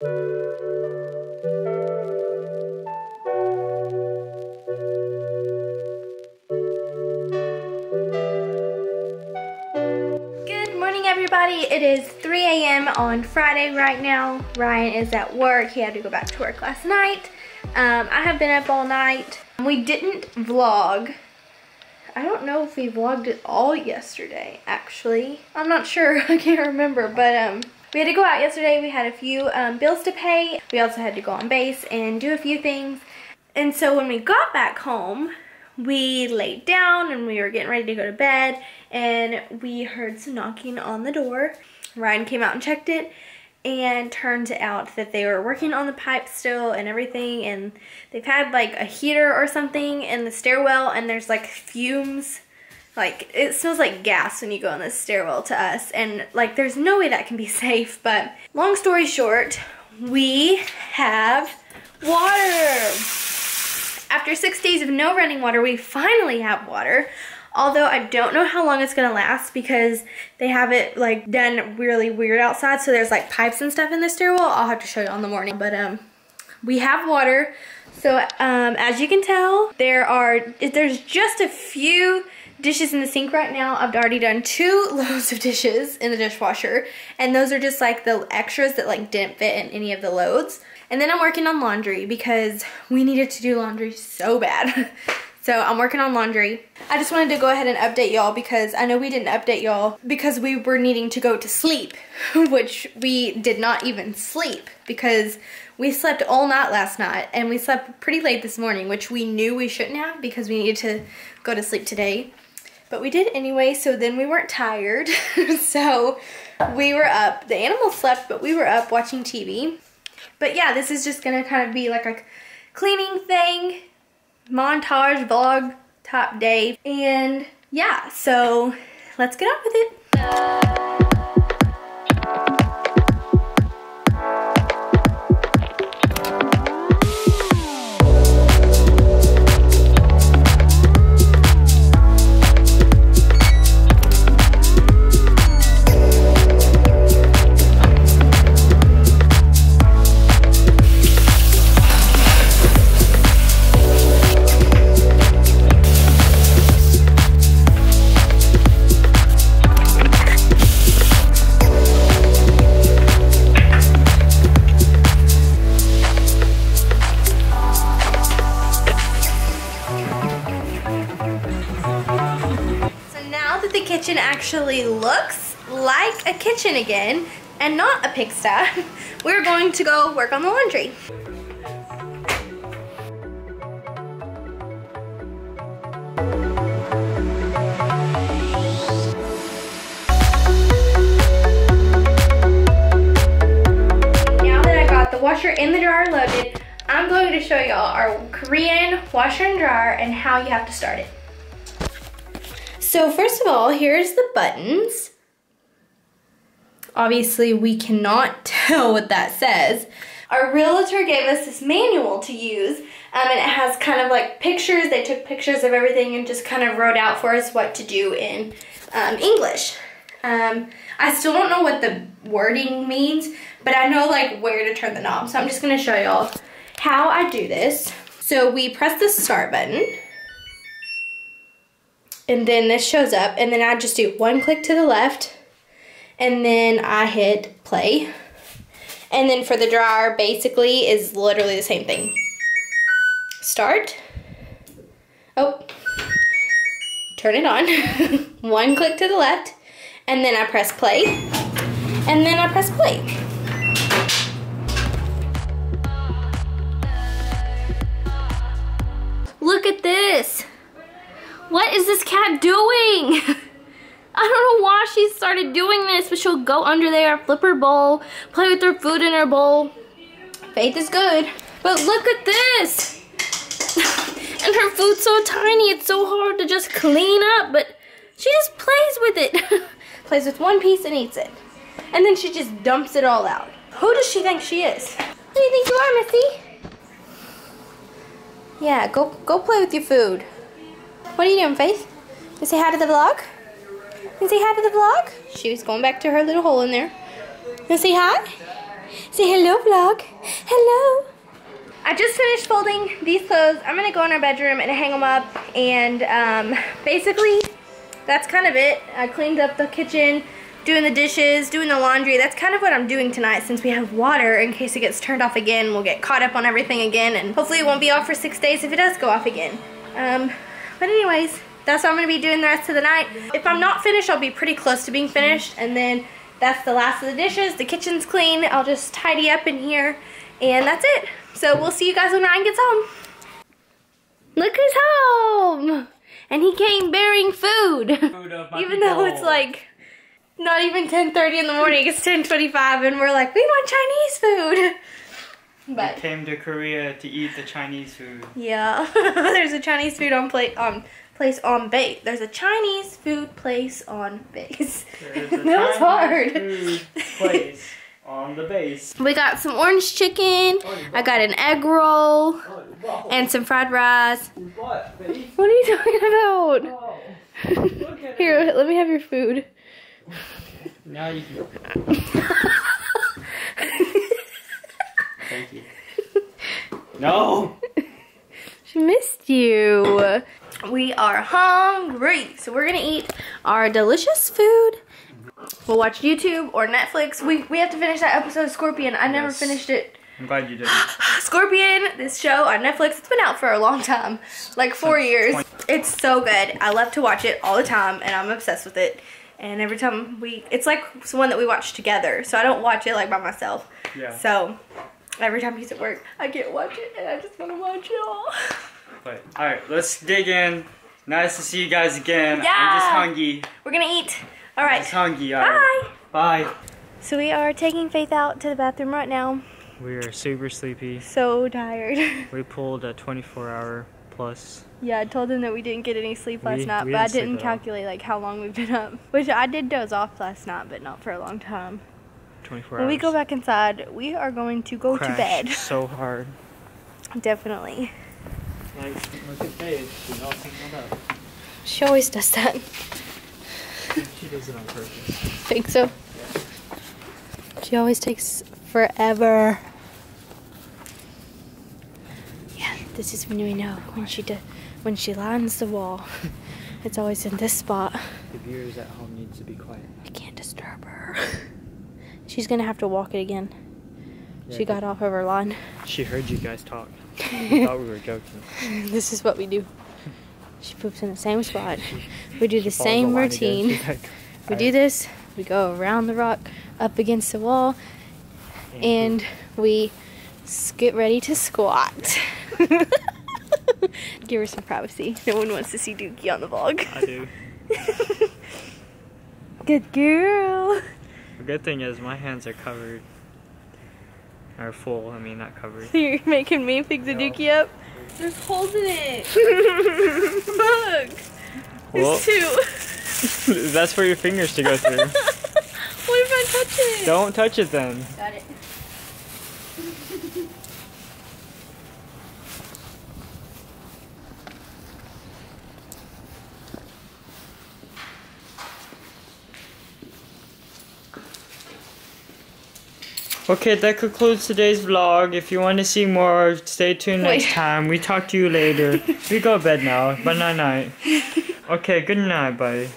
Good morning everybody. It is 3 a.m. on Friday right now. Ryan is at work. He had to go back to work last night. Um, I have been up all night. We didn't vlog. I don't know if we vlogged at all yesterday, actually. I'm not sure. I can't remember, but um, we had to go out yesterday. We had a few um, bills to pay. We also had to go on base and do a few things. And so when we got back home, we laid down and we were getting ready to go to bed and we heard some knocking on the door. Ryan came out and checked it and turned out that they were working on the pipe still and everything and they've had like a heater or something in the stairwell and there's like fumes like it smells like gas when you go in this stairwell to us and like there's no way that can be safe but long story short we have water after six days of no running water, we finally have water. Although I don't know how long it's gonna last because they have it like done really weird outside. So there's like pipes and stuff in the stairwell. I'll have to show you on the morning. But um, we have water. So um, as you can tell, there are, there's just a few dishes in the sink right now. I've already done two loads of dishes in the dishwasher. And those are just like the extras that like didn't fit in any of the loads. And then I'm working on laundry because we needed to do laundry so bad. so I'm working on laundry. I just wanted to go ahead and update y'all because I know we didn't update y'all because we were needing to go to sleep, which we did not even sleep because we slept all night last night and we slept pretty late this morning, which we knew we shouldn't have because we needed to go to sleep today. But we did anyway, so then we weren't tired. so we were up. The animals slept, but we were up watching TV. But yeah, this is just gonna kind of be like a cleaning thing, montage, vlog top day. And yeah, so let's get on with it. Kitchen actually looks like a kitchen again and not a pigsty, we're going to go work on the laundry. Now that I got the washer and the dryer loaded, I'm going to show y'all our Korean washer and dryer and how you have to start it. So first of all, here's the buttons. Obviously, we cannot tell what that says. Our realtor gave us this manual to use, um, and it has kind of like pictures. They took pictures of everything and just kind of wrote out for us what to do in um, English. Um, I still don't know what the wording means, but I know like where to turn the knob. So I'm just gonna show y'all how I do this. So we press the start button and then this shows up and then I just do one click to the left and then I hit play. And then for the dryer basically is literally the same thing. Start. Oh. Turn it on. One click to the left and then I press play. And then I press play. Look at this what is this cat doing? I don't know why she started doing this, but she'll go under there, flip her bowl, play with her food in her bowl. Faith is good. But look at this. and her food's so tiny, it's so hard to just clean up, but she just plays with it. plays with one piece and eats it. And then she just dumps it all out. Who does she think she is? Who do you think you are, Missy? Yeah, go go play with your food. What are you doing, Faith? You say hi to the vlog? You say hi to the vlog? She was going back to her little hole in there. You say hi? Say hello, vlog. Hello. I just finished folding these clothes. I'm gonna go in our bedroom and hang them up. And um, basically, that's kind of it. I cleaned up the kitchen, doing the dishes, doing the laundry. That's kind of what I'm doing tonight since we have water in case it gets turned off again. We'll get caught up on everything again and hopefully it won't be off for six days if it does go off again. Um, but anyways, that's what I'm gonna be doing the rest of the night. If I'm not finished, I'll be pretty close to being finished and then that's the last of the dishes. The kitchen's clean. I'll just tidy up in here and that's it. So we'll see you guys when Ryan gets home. Look who's home! And he came bearing food. food even though it's like not even 10.30 in the morning, it's 10.25 and we're like, we want Chinese food. But we came to Korea to eat the Chinese food. Yeah, there's a Chinese food on plate on um, place on base. There's a Chinese food place on base. that was hard. Food place on the base. We got some orange chicken. Oh, I got an egg roll oh, and some fried rice. What, what are you talking about? Oh, Here, let me have your food. Now you can. Thank you. No. She missed you. We are hungry, so we're gonna eat our delicious food. We'll watch YouTube or Netflix. We we have to finish that episode of Scorpion. I never yes. finished it. I'm glad you did. Scorpion, this show on Netflix, it's been out for a long time, like four years. It's so good. I love to watch it all the time, and I'm obsessed with it. And every time we, it's like it's one that we watch together. So I don't watch it like by myself. Yeah. So every time he's at work, I can't watch it, and I just want to watch it all. But all right, let's dig in. Nice to see you guys again. Yeah. I'm just hungry. We're gonna eat. All right. Just hungry. All Bye. Right. Bye. So we are taking Faith out to the bathroom right now. We are super sleepy. So tired. we pulled a 24 hour plus. Yeah, I told him that we didn't get any sleep last we, night, we but I didn't calculate like how long we've been up. Which I did doze off last night, but not for a long time. 24 when hours. we go back inside, we are going to go Crash to bed. so hard. Definitely. Like, look at Paige. She's all tangled up. She always does that. She does it on purpose. Think so? Yeah. She always takes forever. Yeah, this is when we know when she does when she lines the wall. it's always in this spot. The viewers at home needs to be quiet. I can't disturb her. She's gonna have to walk it again. Yeah, she got off of her line. She heard you guys talk. I thought we were joking. this is what we do. She poops in the same spot. We do the same the routine. Like, we do this. We go around the rock, up against the wall, and we get ready to squat. Give her some privacy. No one wants to see Dookie on the vlog. I do. Good girl. The good thing is my hands are covered. Are full, I mean not covered. So you're making me pick the no. dookie up? There's holes in it. Look. Well, There's two. that's for your fingers to go through. what if I touch it? Don't touch it then. Got it. Okay, that concludes today's vlog. If you want to see more, stay tuned Wait. next time. We talk to you later. we go to bed now. But night night. Okay, good night, bye.